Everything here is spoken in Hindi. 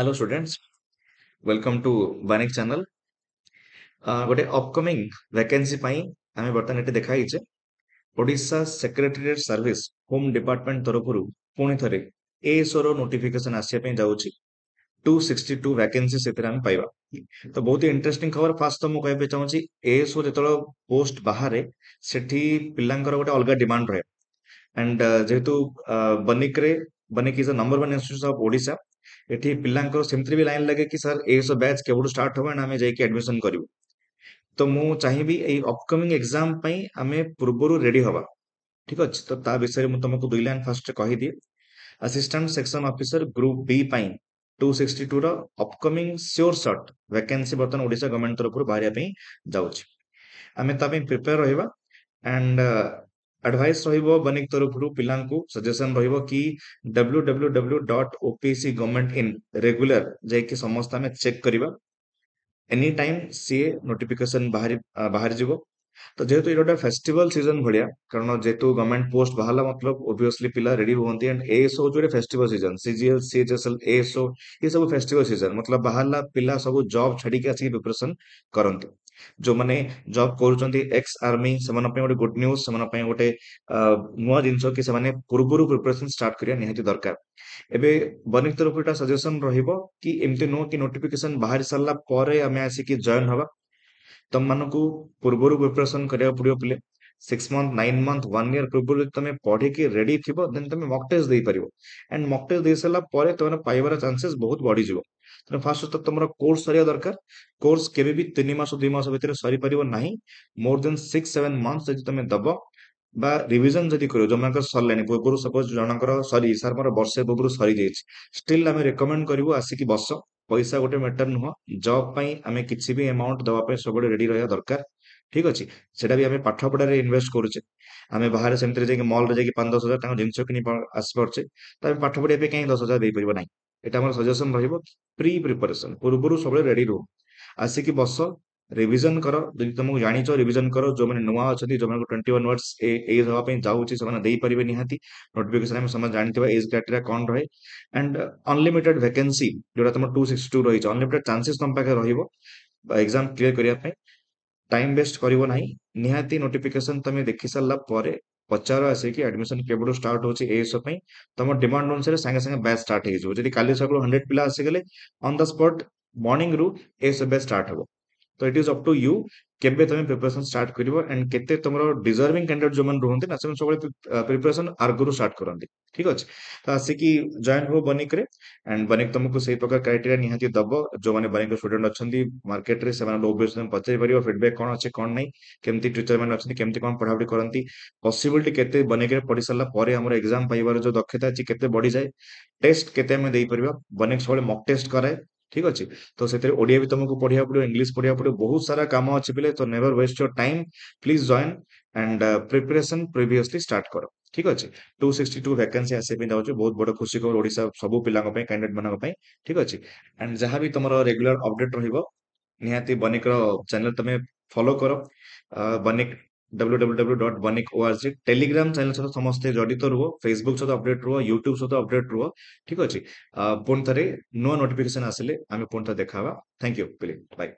hello students welcome to vanik channel ଗୋଟେ ଅପକମିଂ ଭ୍ୟାକେନ୍ସି ପାଇଁ ଆମେ ବର୍ତ୍ତମାନ ଏଠି ଦେଖାହେଇଛେ Odisha secretariat service home department ତରଫରୁ ପୁଣି ଥରେ ଏଏସ୍ଓର ନୋଟିଫିକେସନ୍ ଆସିବା ପାଇଁ ଯାଉଛି ଟୁ ସିକ୍ସଟି ଟୁ ଭ୍ୟାକେନ୍ସି ସେଥିରେ ଆମେ ପାଇବା ତ ବହୁତ ଇଣ୍ଟରେଷ୍ଟିଂ ଖବର ଫାର୍ଷ୍ଟ ତ ମୁଁ କହିବାକୁ ଚାହୁଁଛି ଏଏସ୍ଓ ଯେତେବେଳେ ପୋଷ୍ଟ ବାହାରେ ସେଠି ପିଲାଙ୍କର ଗୋଟେ ଅଲଗା ଡିମାଣ୍ଡ ରହେ ଆଣ୍ଡ ଯେହେତୁ ବନିକରେ बने कि number one institute of Odisha eighty पिलांकर सेमती भी लाइन लगे कि सर ए सब बैच केवल स्टार्ट हम आम जाके एडमिशन करू तो मुझे चाहिए अपकमिंग एग्जाम आम पूर्व रेडी हवा ठीक अच्छे तो विषय में तुमको दुई line fast कहीदे assistant section officer group B two sixty two रपकमिंग sure सर्ट भैकेशी बर्तन ओडा गवर्नमेंट तरफ बाहर जाऊँ आम तीन प्रिपेयर रहा एंड एडवाइस रहइबो बनिक तरफरु पिलांकु सजेशन रहइबो कि www.opcgovernmentin रेगुलर जेके समस्त में चेक करिबा एनी टाइम से नोटिफिकेशन बाहर बाहर जइबो तो जेतु इरोटा फेस्टिवल सीजन भलिया कारण जेतु गवर्नमेंट पोस्ट बहाला मतलब ऑब्वियसली पिला रेडी होंती एंड एसओ जुरे festival season CGL CHSL SO ये सब फेस्टिवल सीजन मतलब बहाला पिला सब जॉब छडी के प्रिपरेशन करंती जो मैंने जब कर एक्स आर्मी से गोटे गुड न्यूज से गोटे नुआ जिन कि पूर्वर प्रिपेरेसन स्टार्ट करने दरकार एवं बनिक तरफ सजेसन रही कि एमती नुह कि नोटिफिकेसन बाहर सारापर आम आसिक जयन हवा तुम मानक पूर्व प्रिपेरेसन करा पड़ो पे six month nine month one year पूर्व तुम पढ़ की रेडी थी देन तुम मक टेस्ट दे पार एंड मक टेस्ट दे सारापर तुम पाइबार चानसेस बहुत बढ़ी ତେଣୁ ଫାର୍ଷ୍ଟ ତ ତୁମର କୋର୍ସ ସରିବା ଦରକାର କୋର୍ସ କେବେ ବି ତିନି ମାସ ଦୁଇ ମାସ ଭିତରେ ସରିପାରିବ ନାହିଁ ମୋର ଦେନ୍ ସିକ୍ସ ସେଭେନ୍ ମନ୍ଥ ଯଦି ତମେ ଦେବ ବା ରିଭିଜନ ଯଦି କରିବ ଯୋଉମାନଙ୍କର ସରିଲାଣି ପୂର୍ବରୁ ସପୋଜ ଜଣଙ୍କର ସରି ସାର୍ ମୋର ବର୍ଷେ ପୂର୍ବରୁ ସରିଯାଇଛି ଷ୍ଟିଲ୍ ଆମେ ରେକମେଣ୍ଡ କରିବୁ ଆସିକି ବସ ପଇସା ଗୋଟେ ମ୍ୟାଟର ନୁହଁ ଜବ୍ ପାଇଁ ଆମେ କିଛି ବି ଏମାଉଣ୍ଟ ଦେବା ପାଇଁ ସବୁବେଳେ ରେଡି ରହିବା ଦରକାର ଠିକ ଅଛି ସେଟା ବି ଆମେ ପାଠ ପଢାରେ ଇନଭେଷ୍ଟ କରୁଛେ ଆମେ ବାହାରେ ସେମିତିରେ ଯାଇକି ମଲ୍ରେ ଯାଇକି ପାଞ୍ଚ ଦଶ ହଜାର ତାଙ୍କ ଜିନିଷ କିଣି ଆସିପାରୁଛେ ତ ଆମେ ପାଠ ପଢିବା ପାଇଁ କାହିଁ ଦଶ ହଜାର ଦେଇପାରିବ ନାହିଁ यहाँ सजेसन रही प्री प्रिपेरेसन पूर्व सब रेडी रुह आसिक बस रिविजन कर जब तुमक जाच रिविजन कर जो मैंने नुआ अच्छा जो मैं ट्वेंटी वन वर्ड्स एज हाँ जाऊँचारे निहती नोटिफिकेसन समय जानवा एज क्राइटेरिया कौन रहे एंड अनलिमिटेड भैकेसी जोड़ा तुम टू सिक्स टू रही है अनलिमिटेड चानसेस तुम पाखे रही है क्लीयर करने टाइम वेस्ट करना निहाती देखी सारा ପଚାର ଆସିକି ଆଡମିସନ କେବେଠୁ ଷ୍ଟାର୍ଟ ହଉଛି ଏଇସବୁ ପାଇଁ ତମ ଡିମାଣ୍ଡ ଅନୁସାରେ ସାଙ୍ଗେ ସାଙ୍ଗେ ବ୍ୟାଚ୍ ଷ୍ଟାର୍ଟ ହେଇଯିବ ଯଦି କାଲି ସକାଳୁ ହଣ୍ଡ୍ରେଡ୍ ପିଲା ଆସିଗଲେ ଅନ୍ ଦ ସ୍ପଟ୍ ମର୍ଣ୍ଣିଂରୁ ଏସବୁ ବ୍ୟାଚ୍ ଷ୍ଟାର୍ଟ ହବ ତ it is up to you କେବେ ତମେ ପ୍ରିପାରେସନ୍ ଷ୍ଟାର୍ଟ କରିବ ଆଣ୍ଡ କେତେ ତମର ଡିଜର୍ଭିଂ କ୍ୟାଣ୍ଡିଡେଟ୍ ଯେଉଁମାନେ ରୁହନ୍ତି ନା ସେମାନେ ସବୁବେଳେ ପ୍ରିପାରେସନ୍ ଆଗରୁ ଷ୍ଟାର୍ଟ କରନ୍ତି ଠିକ ଅଛି ତ ଆସିକି ଜଏନ୍ ହୁଅ ବନିକରେ ଆଣ୍ଡ ବନିକ ତମକୁ ସେଇ ପ୍ରକାର କ୍ରାଇଟେରିଆ ନିହାତି ଦବ ଯେଉଁମାନେ ବନିକର ଷ୍ଟୁଡେଣ୍ଟ ଅଛନ୍ତି ମାର୍କେଟରେ ସେମାନଙ୍କୁ ଓବିଏସ୍ ତମେ ପଚାରି ପାରିବ ଫିଡବ୍ୟାକ୍ କ'ଣ ଅଛି କ'ଣ ନାହିଁ କେମିତି ଟିଚର ମାନେ ଅଛନ୍ତି କେମିତି କ'ଣ ପଢ଼ାପଢ଼ି କରନ୍ତି ପସିବିଲିଟି କେତେ ବନିକରେ ପଢ଼ି ସାରିଲା ପରେ ଆମର ଏକ୍ଜାମ୍ ପାଇବାର ଯେଉଁ ଦକ୍ଷତା ଅଛି କେତେ ବଢ଼ିଯାଏ ଟେଷ୍ଟ କେତେ ଆମେ ଦେଇପାରିବା ବନିକ ସବୁବେଳେ ମକ୍ ଟେଷ୍ଟ କରାଏ ঠিক ଅଛି ତ ସେଥିରେ ଓଡ଼ିଆ ବି ତମକୁ ପଢ଼ିବାକୁ ପଡ଼ିବ ଇଂଲିଶ ପଢ଼ିବାକୁ ପଡ଼ିବ ବହୁତ ସାରା କାମ ଅଛି ପିଲେ ତ never waste your time please join and preparation previously start କର ଠିକ୍ ଅଛି ଟୁ ସିକ୍ସଟି ଟୁ ଭ୍ୟାକେନ୍ସି ଆସିବା ପାଇଁ ଯାଉଛି ବହୁତ ବଡ଼ ଖୁସି ଖବର ଓଡ଼ିଶା ସବୁ ପିଲାଙ୍କ ପାଇଁ କ୍ୟାଣ୍ଡିଡେଟ୍ ମାନଙ୍କ ପାଇଁ ଠିକ୍ ଅଛି ଆଣ୍ଡ ଯାହା ବି ତମର ରେଗୁଲାର ଅପଡେଟ୍ ରହିବ ନିହାତି ବନିକର ଚ୍ୟାନେଲ ତମେ ଫଲୋ କର ବନିକ www.1org ଟେଲିଗ୍ରାମ ଚ୍ୟାନେଲ ସହିତ ସମସ୍ତେ ଜଡ଼ିତ ରୁହ ଫେସବୁକ୍ ସହିତ ଅପଡେଟ୍ ରୁହ ୟୁଟ୍ୟୁବ୍ ସହିତ ଅପଡେଟ୍ ରୁହ ଠିକ ଅଛି ପୁଣି ଥରେ ନୂଆ ନୋଟିଫିକେସନ ଆସିଲେ ଆମେ ପୁଣି ଥରେ ଦେଖା ହେବା ଥ୍ୟାଙ୍କ ୟୁ ପିଲି ବାଇ